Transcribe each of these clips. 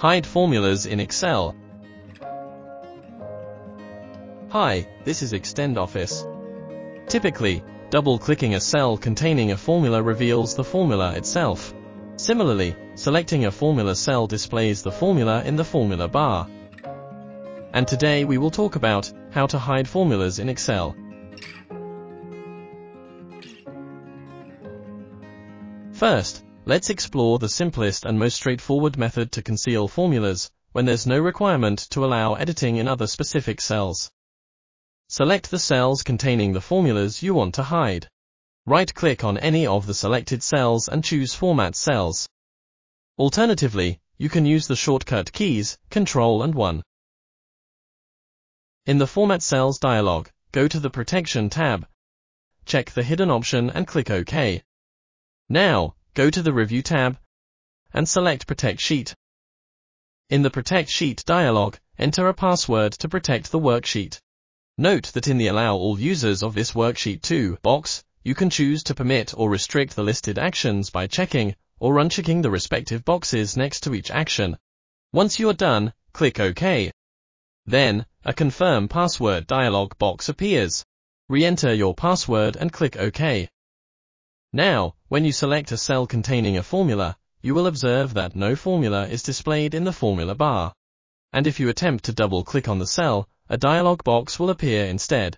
Hide formulas in Excel. Hi, this is Extend Office. Typically, double-clicking a cell containing a formula reveals the formula itself. Similarly, selecting a formula cell displays the formula in the formula bar. And today we will talk about how to hide formulas in Excel. First, let's explore the simplest and most straightforward method to conceal formulas when there's no requirement to allow editing in other specific cells. Select the cells containing the formulas you want to hide. Right-click on any of the selected cells and choose Format Cells. Alternatively, you can use the shortcut keys, Ctrl and 1. In the Format Cells dialog, go to the Protection tab, check the Hidden option and click OK. Now, go to the Review tab and select Protect Sheet. In the Protect Sheet dialog, enter a password to protect the worksheet. Note that in the Allow all users of this worksheet to box, you can choose to permit or restrict the listed actions by checking or unchecking the respective boxes next to each action. Once you are done, click OK. Then, a Confirm Password dialog box appears. Re-enter your password and click OK. Now, when you select a cell containing a formula, you will observe that no formula is displayed in the formula bar. And if you attempt to double-click on the cell, a dialog box will appear instead.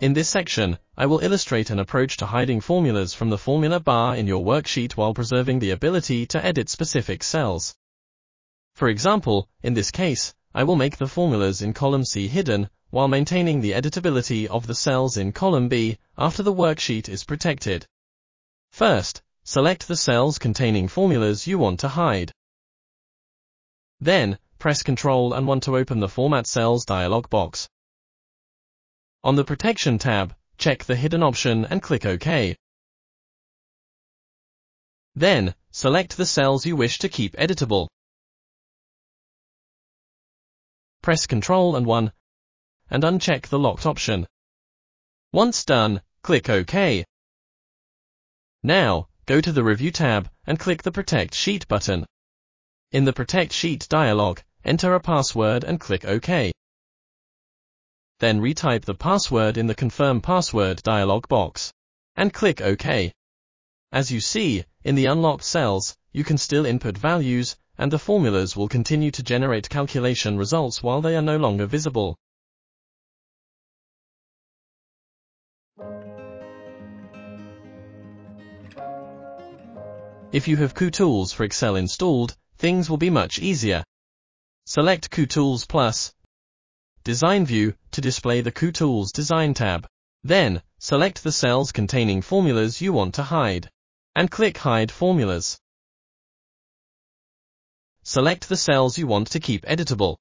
In this section, I will illustrate an approach to hiding formulas from the formula bar in your worksheet while preserving the ability to edit specific cells. For example, in this case, I will make the formulas in column C hidden, while maintaining the editability of the cells in column B after the worksheet is protected. First, select the cells containing formulas you want to hide. Then, press Ctrl and 1 to open the Format Cells dialog box. On the Protection tab, check the Hidden option and click OK. Then, select the cells you wish to keep editable. Press Ctrl and 1, and uncheck the locked option. Once done, click OK. Now, go to the Review tab and click the Protect Sheet button. In the Protect Sheet dialog, enter a password and click OK. Then retype the password in the Confirm Password dialog box, and click OK. As you see, in the unlocked cells, you can still input values and the formulas will continue to generate calculation results while they are no longer visible. If you have Kutools for Excel installed, things will be much easier. Select Kutools Plus, Design View, to display the Kutools Design tab. Then, select the cells containing formulas you want to hide, and click Hide Formulas select the cells you want to keep editable,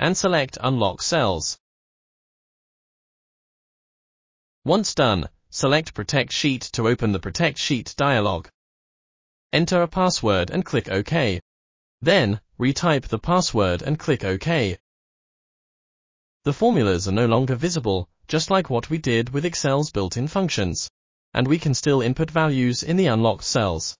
and select Unlock Cells. Once done, select Protect Sheet to open the Protect Sheet dialog. Enter a password and click OK. Then, retype the password and click OK. The formulas are no longer visible, just like what we did with Excel's built-in functions. And we can still input values in the unlocked cells.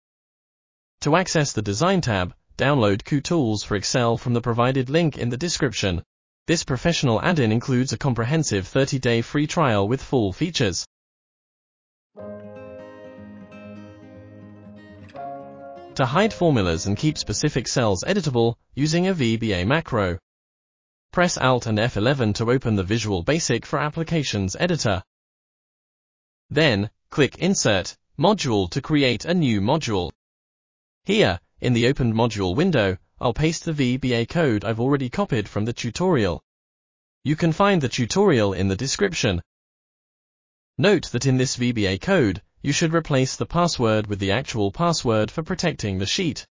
To access the Design tab, Download Kutools for Excel from the provided link in the description. This professional add-in includes a comprehensive 30-day free trial with full features. To hide formulas and keep specific cells editable using a VBA macro. Press Alt and F11 to open the Visual Basic for Applications editor. Then, click Insert, Module to create a new module. Here, in the opened module window, I'll paste the VBA code I've already copied from the tutorial. You can find the tutorial in the description. Note that in this VBA code, you should replace the password with the actual password for protecting the sheet.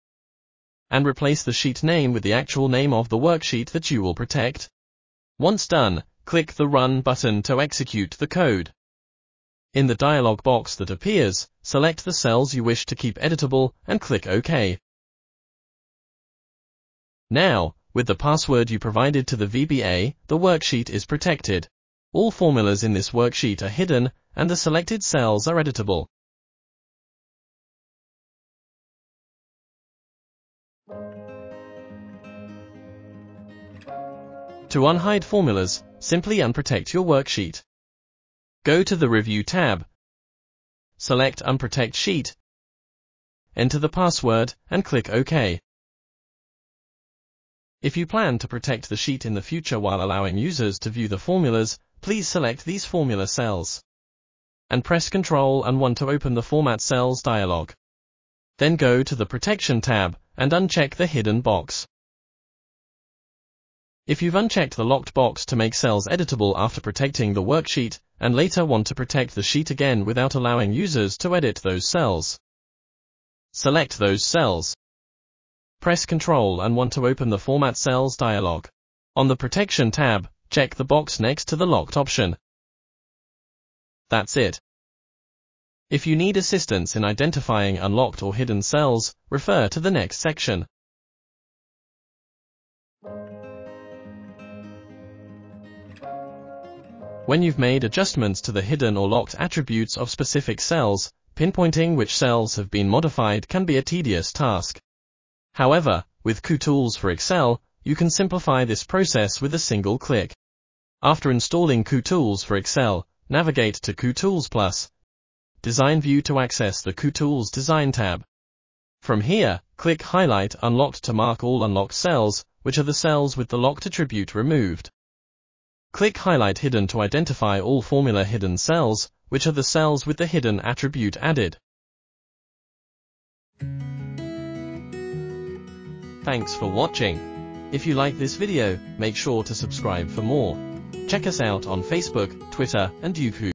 And replace the sheet name with the actual name of the worksheet that you will protect. Once done, click the Run button to execute the code. In the dialog box that appears, select the cells you wish to keep editable and click OK. Now, with the password you provided to the VBA, the worksheet is protected. All formulas in this worksheet are hidden, and the selected cells are editable. To unhide formulas, simply unprotect your worksheet. Go to the Review tab, select Unprotect Sheet, enter the password, and click OK. If you plan to protect the sheet in the future while allowing users to view the formulas, please select these formula cells. And press Ctrl and 1 to open the Format Cells dialog. Then go to the Protection tab, and uncheck the hidden box. If you've unchecked the locked box to make cells editable after protecting the worksheet, and later want to protect the sheet again without allowing users to edit those cells, select those cells. Press Ctrl and want to open the Format Cells dialog. On the Protection tab, check the box next to the Locked option. That's it. If you need assistance in identifying unlocked or hidden cells, refer to the next section. When you've made adjustments to the hidden or locked attributes of specific cells, pinpointing which cells have been modified can be a tedious task. However, with Kutools for Excel, you can simplify this process with a single click. After installing Kutools for Excel, navigate to Kutools Plus. Design View to access the Kutools Design tab. From here, click Highlight Unlocked to mark all unlocked cells, which are the cells with the locked attribute removed. Click Highlight Hidden to identify all formula hidden cells, which are the cells with the hidden attribute added. Thanks for watching. If you like this video, make sure to subscribe for more. Check us out on Facebook, Twitter, and YouTube.